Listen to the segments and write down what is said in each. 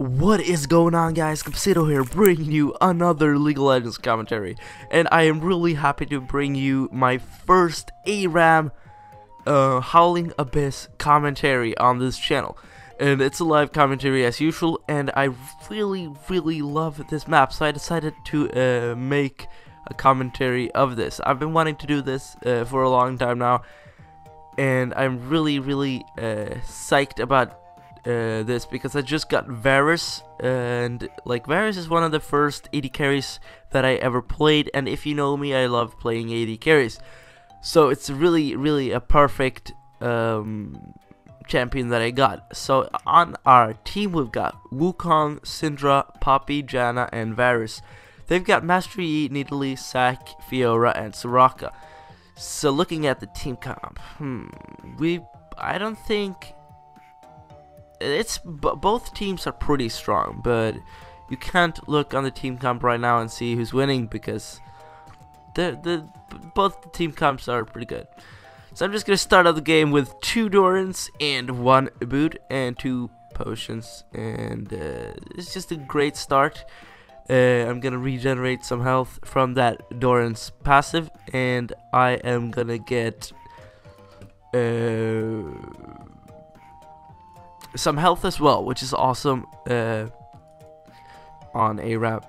What is going on guys, Gabzito here bringing you another League of Legends commentary. And I am really happy to bring you my first ARAM uh, Howling Abyss commentary on this channel. And it's a live commentary as usual and I really really love this map so I decided to uh, make a commentary of this. I've been wanting to do this uh, for a long time now and I'm really really uh, psyched about uh, this because I just got Varus and like Varus is one of the first AD carries that I ever played and if you know me I love playing AD carries. So it's really really a perfect um, champion that I got. So on our team we've got Wukong, Syndra, Poppy, Janna and Varus they've got Master Yi, Nidalee, Zac, Fiora and Soraka. So looking at the team comp hmm we I don't think it's both teams are pretty strong, but you can't look on the team comp right now and see who's winning because the the both the team comps are pretty good. So I'm just gonna start out the game with two Dorans and one boot and two potions, and uh, it's just a great start. Uh, I'm gonna regenerate some health from that Doran's passive, and I am gonna get. Uh, some health as well, which is awesome uh, on ARAM.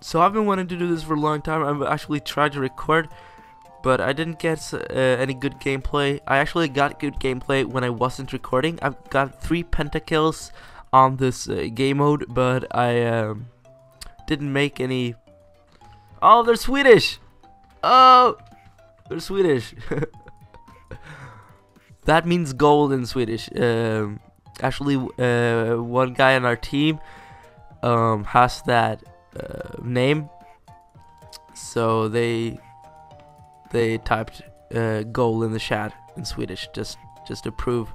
So I've been wanting to do this for a long time. I've actually tried to record, but I didn't get uh, any good gameplay. I actually got good gameplay when I wasn't recording. I've got three pentakills on this uh, game mode, but I um, didn't make any. Oh, they're Swedish! Oh, they're Swedish. that means gold in Swedish. Um, actually uh, one guy on our team um, has that uh, name. So they they typed uh, goal in the chat in Swedish just just to prove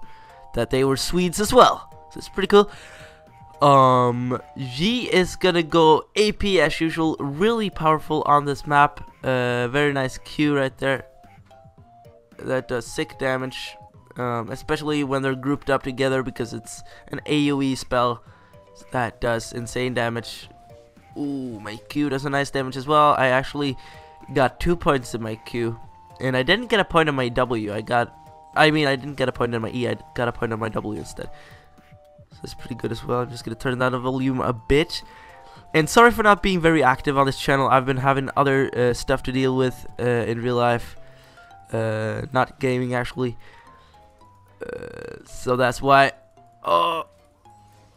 that they were Swedes as well. So it's pretty cool. Um Yi is gonna go AP as usual. Really powerful on this map. Uh, very nice Q right there. That does sick damage um, especially when they're grouped up together because it's an AoE spell that does insane damage. Ooh, my Q does a nice damage as well. I actually got two points in my Q, and I didn't get a point in my W. I got, I mean, I didn't get a point in my E. I got a point in my W instead. So that's pretty good as well. I'm just gonna turn down the volume a bit. And sorry for not being very active on this channel. I've been having other uh, stuff to deal with uh, in real life, uh, not gaming actually. So that's why. Oh,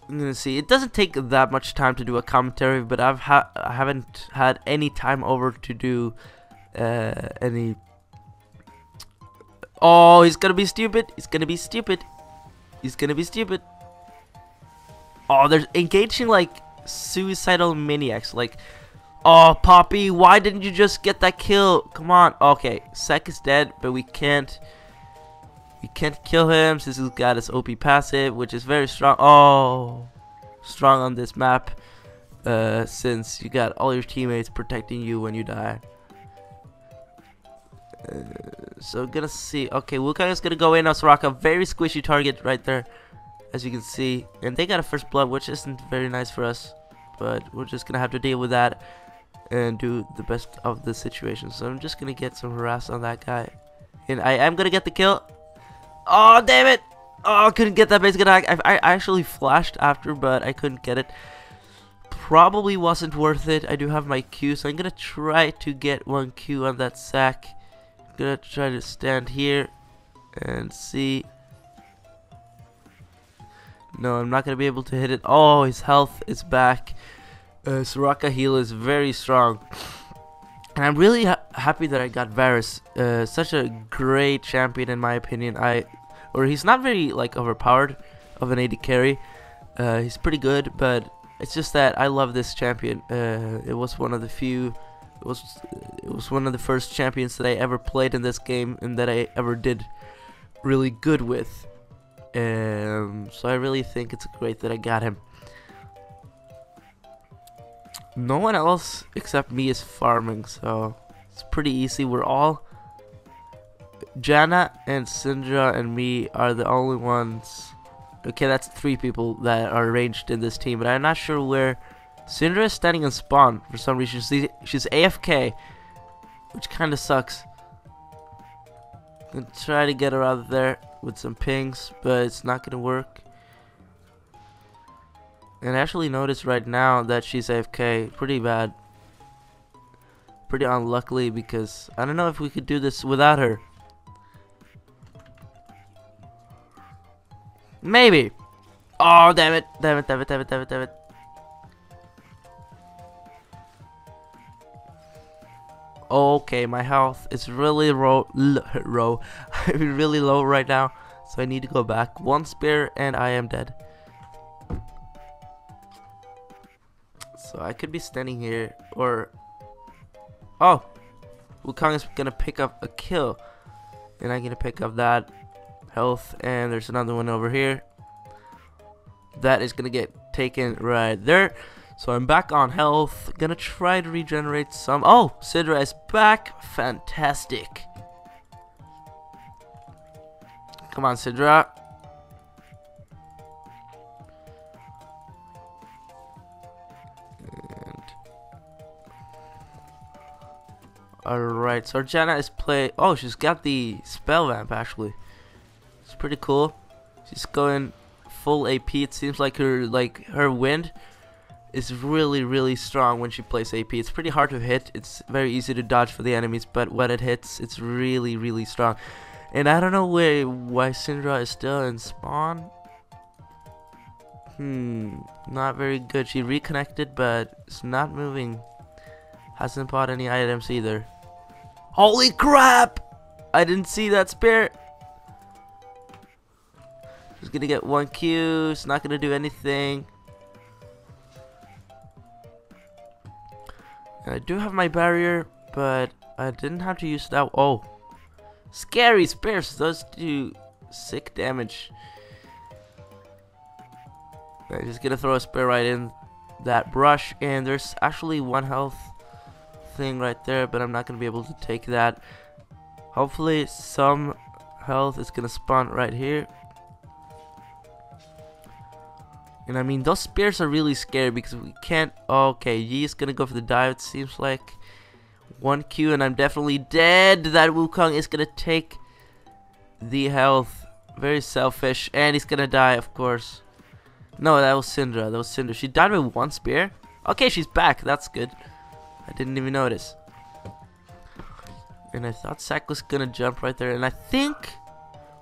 I'm gonna see. It doesn't take that much time to do a commentary, but I've ha I haven't had any time over to do uh, any. Oh, he's gonna be stupid. He's gonna be stupid. He's gonna be stupid. Oh, they're engaging like suicidal maniacs. Like, oh, Poppy, why didn't you just get that kill? Come on. Okay, Zac is dead, but we can't we can't kill him since he's got his OP passive, which is very strong. Oh, strong on this map. Uh, since you got all your teammates protecting you when you die. Uh, so gonna see. Okay, Wukong is gonna go in on Soraka. Very squishy target right there, as you can see. And they got a first blood, which isn't very nice for us. But we're just gonna have to deal with that and do the best of the situation. So I'm just gonna get some harass on that guy. And I am gonna get the kill. Oh, damn it! Oh, I couldn't get that basic attack. I, I actually flashed after, but I couldn't get it. Probably wasn't worth it. I do have my Q, so I'm gonna try to get one Q on that Zac. I'm gonna try to stand here and see. No, I'm not gonna be able to hit it. Oh, his health is back. Uh, Soraka heal is very strong. And I'm really ha happy that I got Varus. Uh, such a great champion in my opinion. I or he's not very like overpowered of an AD carry. Uh, he's pretty good, but it's just that I love this champion. Uh, it was one of the few. It was it was one of the first champions that I ever played in this game and that I ever did really good with. Um, so I really think it's great that I got him. No one else except me is farming, so it's pretty easy. We're all Janna and Syndra and me are the only ones Okay, that's three people that are ranged in this team, but I'm not sure where Syndra is standing in spawn for some reason. She's, she's AFK, which kind of sucks. I'm gonna try to get her out of there with some pings, but it's not gonna work. And I actually noticed right now that she's AFK pretty bad. Pretty unluckily because I don't know if we could do this without her. Maybe. Oh, damn it. Damn it, damn it, damn it, damn it, damn it. Okay, my health is really low, really low right now, so I need to go back. One spear and I am dead. So I could be standing here, or oh, Wukong is gonna pick up a kill, and I'm gonna pick up that health, and there's another one over here. That is gonna get taken right there. So I'm back on health. Gonna try to regenerate some. Oh, Syndra is back. Fantastic. Come on, Syndra Alright, so Janna is play. Oh, she's got the spell vamp actually. Pretty cool. She's going full AP. It seems like her like her wind is really really strong when she plays AP. It's pretty hard to hit. It's very easy to dodge for the enemies, but when it hits, it's really really strong. And I don't know why Syndra is still in spawn. Hmm, not very good. She reconnected, but it's not moving. Hasn't bought any items either. Holy crap! I didn't see that spear. He's gonna get one Q. It's not gonna do anything. And I do have my barrier, but I didn't have to use that. Oh, scary spears does do sick damage. I'm just gonna throw a spear right in that brush, and there's actually one health thing right there, but I'm not gonna be able to take that. Hopefully, some health is gonna spawn right here. And I mean, those spears are really scary because we can't... Okay, Yi is gonna go for the dive, it seems like. One Q and I'm definitely dead. That Wukong is gonna take the health. Very selfish. And he's gonna die, of course. No, that was Syndra. That was Syndra. She died with one spear. Okay, she's back. That's good. I didn't even notice. And I thought Zac was gonna jump right there. And I think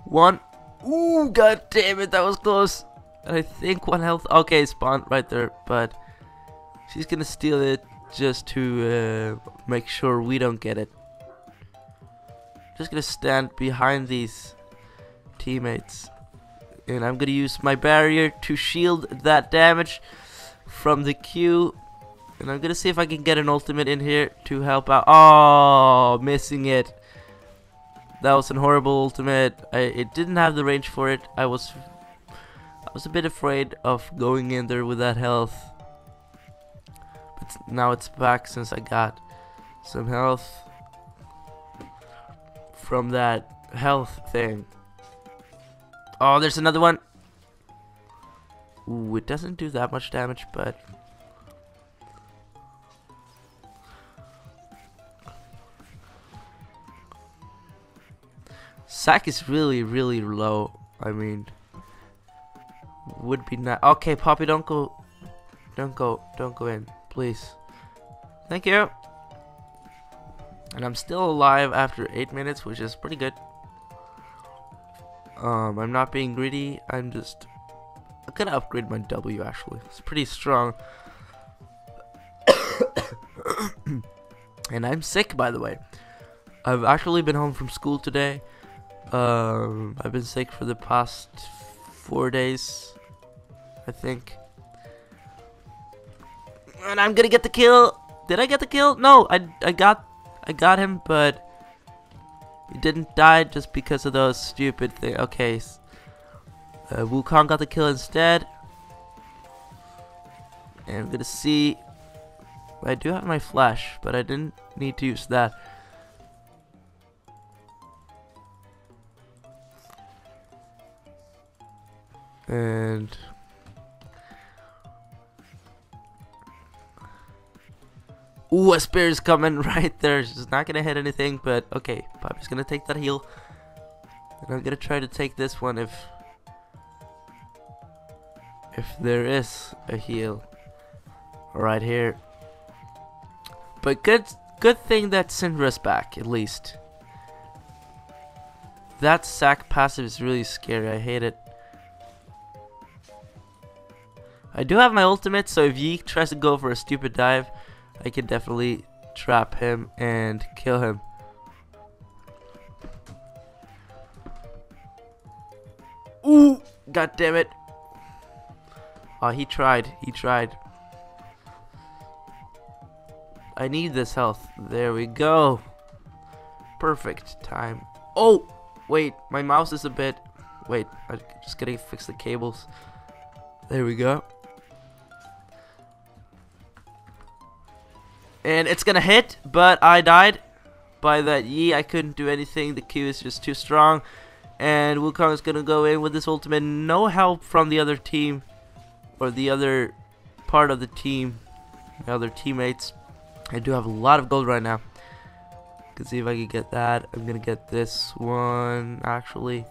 one... Ooh, god damn it. That was close. I think one health. Okay, spawn right there, but she's gonna steal it just to uh, make sure we don't get it. Just gonna stand behind these teammates, and I'm gonna use my barrier to shield that damage from the Q. And I'm gonna see if I can get an ultimate in here to help out. Oh, missing it. That was an horrible ultimate. I, it didn't have the range for it. I was was a bit afraid of going in there with that health. But now it's back since I got some health from that health thing. Oh, there's another one. Ooh, it doesn't do that much damage, but... Zac is really, really low. I mean would be nice. Okay, Poppy, don't go. Don't go. Don't go in, please. Thank you. And I'm still alive after 8 minutes, which is pretty good. Um, I'm not being greedy. I'm just... I'm gonna upgrade my W, actually. It's pretty strong. and I'm sick, by the way. I've actually been home from school today. Um, I've been sick for the past four days. I think. And I'm gonna get the kill. Did I get the kill? No, I, I got I got him, but he didn't die just because of those stupid things. Okay, uh, Wukong got the kill instead. And I'm gonna see. I do have my flash, but I didn't need to use that. And Ooh, a spear's coming right there. She's not gonna hit anything, but okay. Poppy's gonna take that heal. And I'm gonna try to take this one if if there is a heal right here. But good good thing that Syndra's back, at least. That Zac passive is really scary. I hate it. I do have my ultimate, so if Yi tries to go for a stupid dive, I can definitely trap him and kill him. Ooh! God damn it. Oh, he tried. He tried. I need this health. There we go. Perfect time. Oh! Wait, my mouse is a bit... Wait, I'm just gonna fix the cables. There we go. And it's gonna hit, but I died by that Yi. I couldn't do anything. The Q is just too strong. And Wukong is gonna go in with this ultimate. No help from the other team. Or the other part of the team. The other teammates. I do have a lot of gold right now. Can see if I can get that. I'm gonna get this one actually.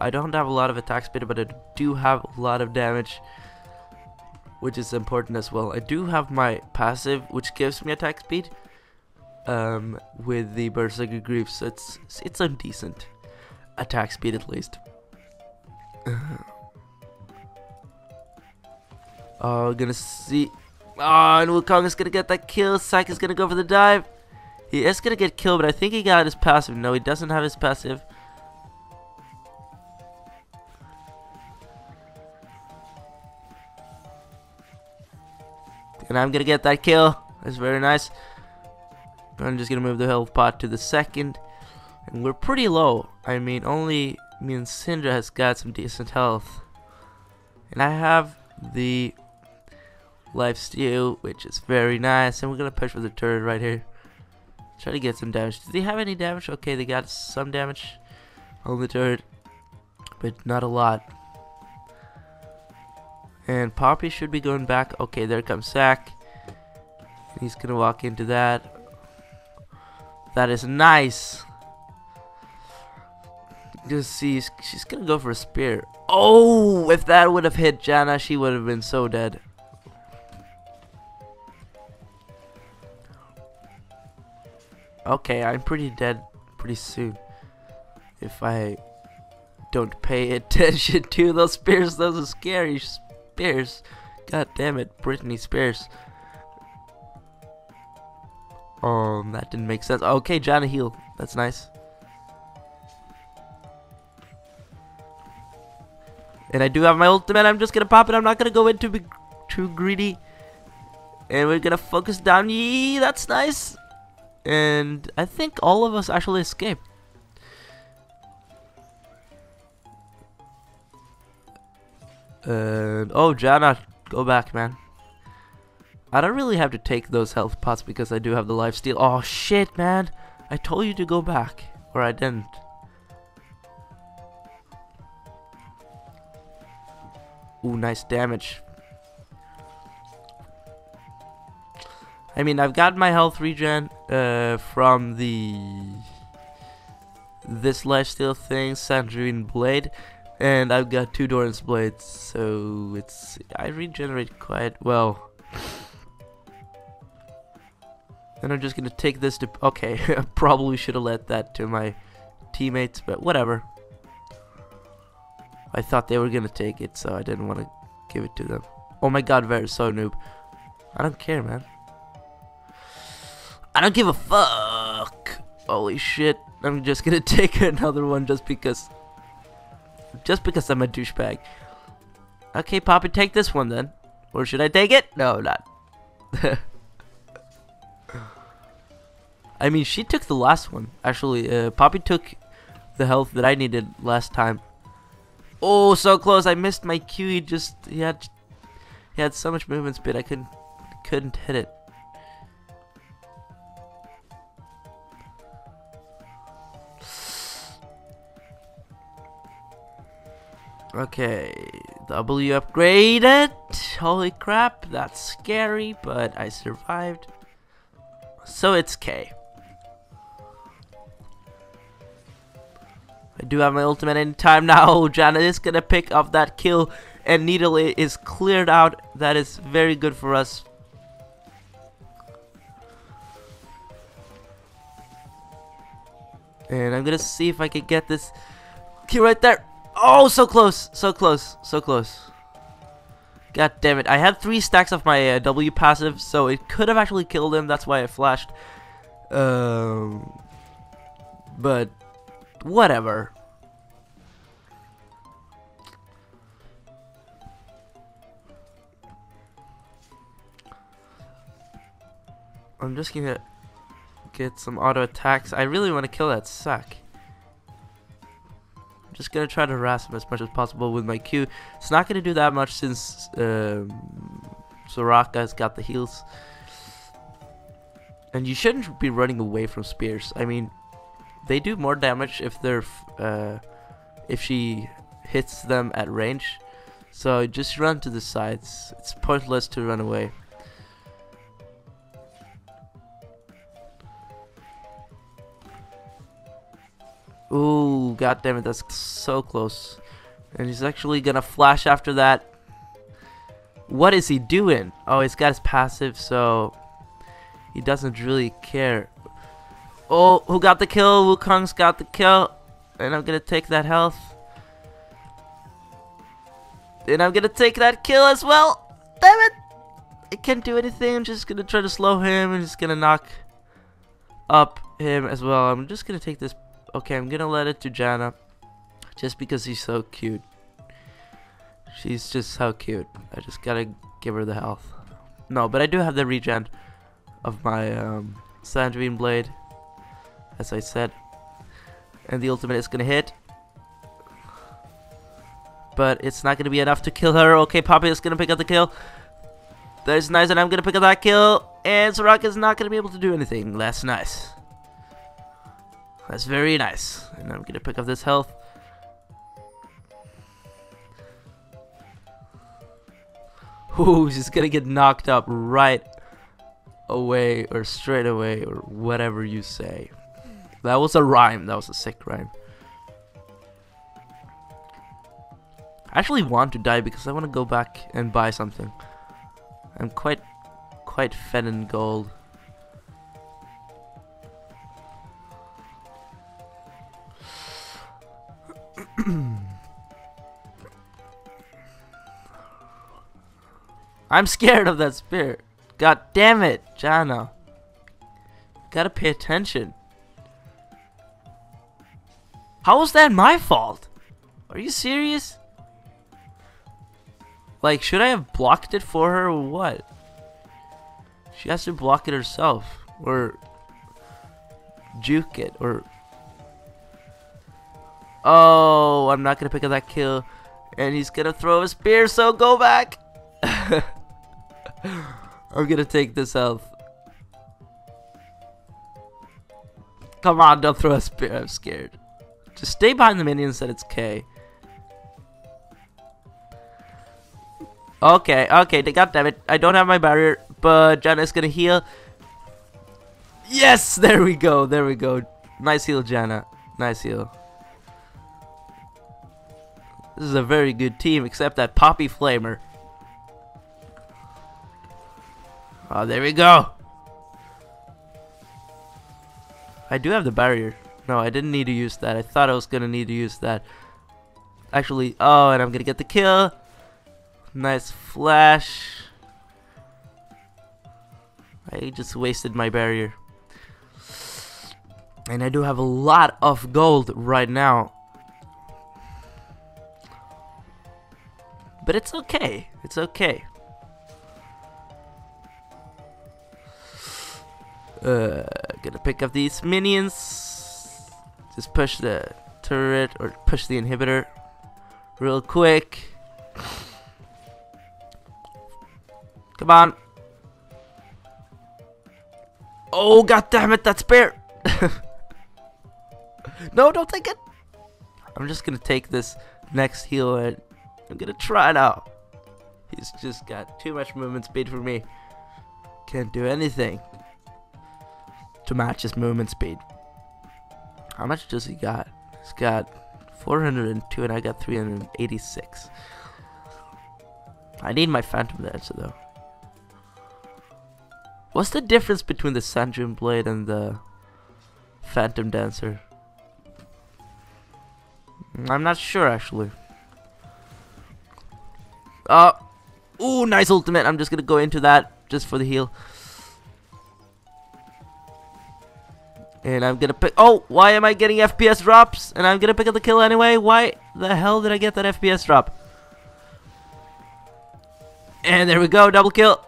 I don't have a lot of attack speed, but I do have a lot of damage, which is important as well. I do have my passive, which gives me attack speed. Um, with the Berserker Greaves, so it's it's a decent attack speed at least. oh, gonna see. Oh, and Wukong is gonna get that kill. Zac is gonna go for the dive. He is gonna get killed, but I think he got his passive. No, he doesn't have his passive. And I'm gonna get that kill. That's very nice. I'm just gonna move the health pot to the second. And we're pretty low. I mean, only me and Syndra has got some decent health. And I have the life steal, which is very nice. And we're gonna push for the turret right here. Try to get some damage. Do they have any damage? Okay, they got some damage on the turret, but not a lot. And Poppy should be going back. Okay, there comes Zac. He's gonna walk into that. That is nice. Just see, she's gonna go for a spear. Oh, if that would have hit Janna, she would have been so dead. Okay, I'm pretty dead pretty soon. If I don't pay attention to those spears, those are scary spears. God damn it, Britney Spears. Um, that didn't make sense. Okay, Janna heal. That's nice. And I do have my ultimate. I'm just gonna pop it. I'm not gonna go into be too greedy. And we're gonna focus down. Yee, that's nice and I think all of us actually escaped. And oh, Janna, go back, man. I don't really have to take those health pots because I do have the life steal. Oh shit, man! I told you to go back, or I didn't. Ooh, nice damage. I mean, I've got my health regen uh, from the this lifesteal thing, Sanguine Blade, and I've got two Doran's Blades, so it's I regenerate quite well. Then I'm just gonna take this to okay. I probably should have let that to my teammates, but whatever. I thought they were gonna take it, so I didn't want to give it to them. Oh my god, very so noob. I don't care, man. I don't give a fuck. Holy shit. I'm just gonna take another one just because. Just because I'm a douchebag. Okay, Poppy, take this one then. Or should I take it? No, not. I mean, she took the last one. Actually, uh, Poppy took the health that I needed last time. Oh, so close! I missed my Q. He just he had he had so much movement speed. I couldn't couldn't hit it. Okay, W upgraded. Holy crap, that's scary, but I survived. So it's K. I do have my ultimate in time now. Janna is gonna pick up that kill, and Nidalee is cleared out. That is very good for us. And I'm gonna see if I can get this kill right there. Oh, so close, so close, so close. God damn it. I had three stacks of my uh, W passive, so it could have actually killed him. That's why I flashed. Um, but, whatever. I'm just gonna get some auto attacks. I really want to kill that Zac. Just gonna try to harass him as much as possible with my Q. It's not gonna do that much since um, Soraka's got the heals. And you shouldn't be running away from spears. I mean, they do more damage if they're uh, if she hits them at range. So just run to the sides. It's pointless to run away. Ooh, god damn it, that's so close. And he's actually gonna flash after that. What is he doing? Oh, he's got his passive, so he doesn't really care. Oh, who got the kill? Wukong's got the kill. And I'm gonna take that health. And I'm gonna take that kill as well. Damn it! I can't do anything. I'm just gonna try to slow him and just gonna knock up him as well. I'm just gonna take this Okay, I'm gonna let it to Janna. Just because she's so cute. She's just so cute. I just gotta give her the health. No, but I do have the regen of my um, Sanguine Blade. As I said. And the ultimate is gonna hit. But it's not gonna be enough to kill her. Okay, Poppy is gonna pick up the kill. That's nice, and I'm gonna pick up that kill. And Soraka is not gonna be able to do anything. That's nice. That's very nice. And I'm gonna pick up this health. Ooh, she's gonna get knocked up right away or straight away or whatever you say. That was a rhyme. That was a sick rhyme. I actually want to die because I want to go back and buy something. I'm quite, quite fed in gold. I'm scared of that spirit. God damn it, Janna. Gotta pay attention. How was that my fault? Are you serious? Like, should I have blocked it for her or what? She has to block it herself. Or juke it. Or Oh, I'm not gonna pick up that kill. And he's gonna throw a spear, so go back! I'm gonna take this health. Come on, don't throw a spear, I'm scared. Just stay behind the minions that it's K. Okay, okay, god damn it. I don't have my barrier, but Janna's gonna heal. Yes, there we go, there we go. Nice heal, Janna. Nice heal. This is a very good team, except that Poppy Flamer. Oh, there we go. I do have the barrier. No, I didn't need to use that. I thought I was going to need to use that. Actually, oh, and I'm going to get the kill. Nice flash. I just wasted my barrier. And I do have a lot of gold right now. But it's okay. It's okay. Uh, gonna pick up these minions. Just push the turret or push the inhibitor real quick. Come on. Oh, god damn it, that's bear. no, don't take it. I'm just gonna take this next heal I'm gonna try now. He's just got too much movement speed for me. Can't do anything to match his movement speed. How much does he got? He's got 402 and I got 386. I need my Phantom Dancer though. What's the difference between the Sanguine Blade and the Phantom Dancer? I'm not sure actually. Oh, ooh, nice ultimate. I'm just gonna go into that just for the heal. And I'm gonna pick. Oh, why am I getting FPS drops? And I'm gonna pick up the kill anyway. Why the hell did I get that FPS drop? And there we go, double kill.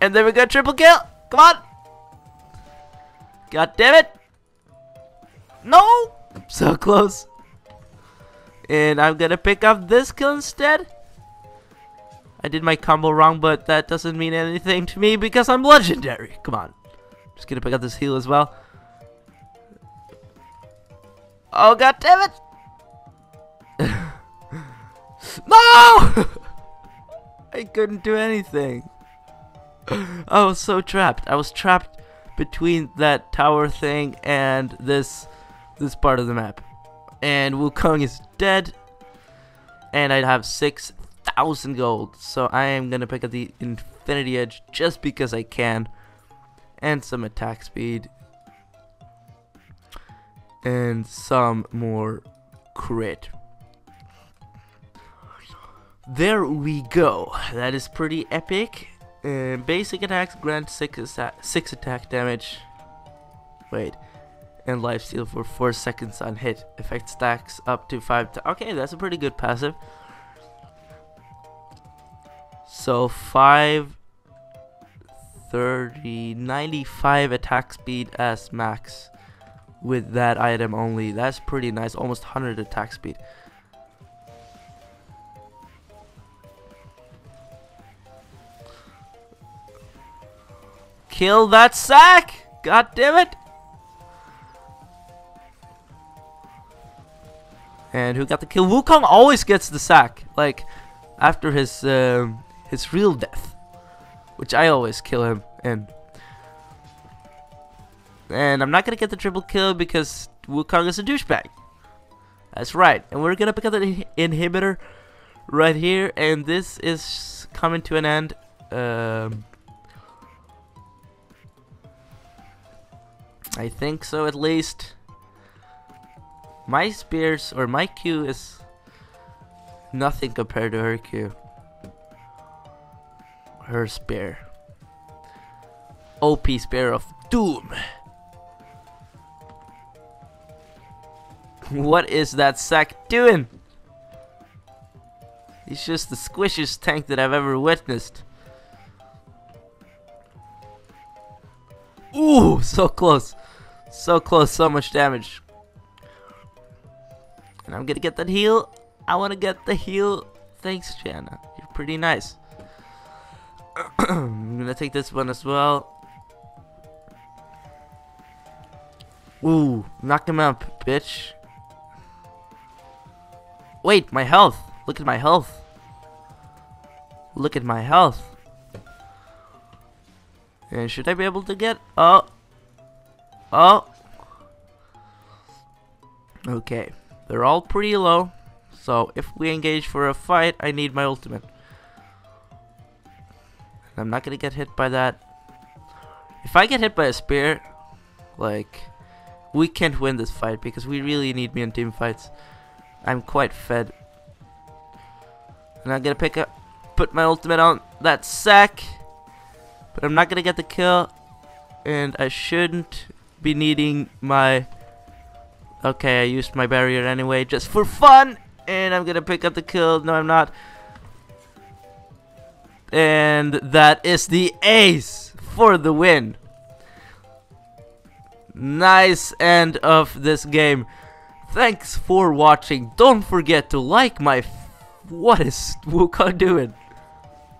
And there we go, triple kill. Come on. God damn it. No. So close. And I'm gonna pick up this kill instead. I did my combo wrong, but that doesn't mean anything to me because I'm legendary. Come on. Just gonna pick up this heal as well. Oh god damn it! no! I couldn't do anything. I was so trapped. I was trapped between that tower thing and this this part of the map. And Wukong is dead. And I'd have 6,000 gold. So I am to pick up the Infinity Edge just because I can. And some attack speed. And some more crit. There we go. That is pretty epic. Uh, basic attacks grant 6, 6 attack damage. Wait. And lifesteal for 4 seconds on hit. Effect stacks up to 5 Okay, that's a pretty good passive. So 5 30 95 attack speed as max with that item only. That's pretty nice. Almost 100 attack speed. Kill that Zac! God damn it! And who got the kill? Wukong always gets the Zac, like after his um, his real death, which I always kill him in. And I'm not gonna get the triple kill because Wukong is a douchebag. That's right. And we're gonna pick up the inhibitor right here, and this is coming to an end. Um, I think so at least. My spears, or my Q is nothing compared to her Q. Her spear. OP spear of doom. what is that Zac doing? He's just the squishiest tank that I've ever witnessed. Ooh, so close. So close, so much damage. And I'm gonna get that heal. I wanna get the heal. Thanks, Janna. You're pretty nice. I'm gonna take this one as well. Ooh, knock him up, bitch. Wait, my health. Look at my health. Look at my health. And should I be able to get... Oh. Oh. Okay. They're all pretty low. So if we engage for a fight, I need my ultimate. I'm not gonna get hit by that. If I get hit by a spear, like, we can't win this fight because we really need me in team fights. I'm quite fed. And I'm gonna pick up, put my ultimate on that Zac. But I'm not gonna get the kill. And I shouldn't be needing my... Okay, I used my barrier anyway, just for fun! And I'm gonna pick up the kill. No, I'm not. And that is the ace for the win. Nice end of this game. Thanks for watching. Don't forget to like my... what is Wukong doing?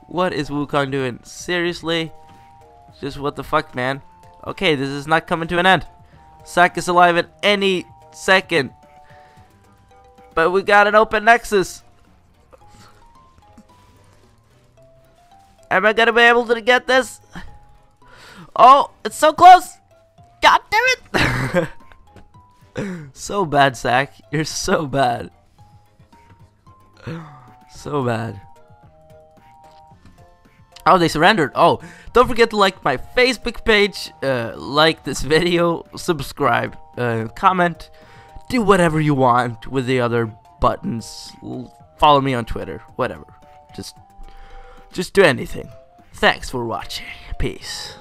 What is Wukong doing? Seriously? Just what the fuck, man? Okay, this is not coming to an end. Zac is alive at any second. But we got an open nexus. Am I gonna be able to get this? Oh, it's so close! God damn it! so bad, Zac. You're so bad. So bad. Oh, they surrendered. Oh, don't forget to like my Facebook page, uh, like this video, subscribe, uh, comment, do whatever you want with the other buttons. Follow me on Twitter, whatever. Just, just do anything. Thanks for watching. Peace.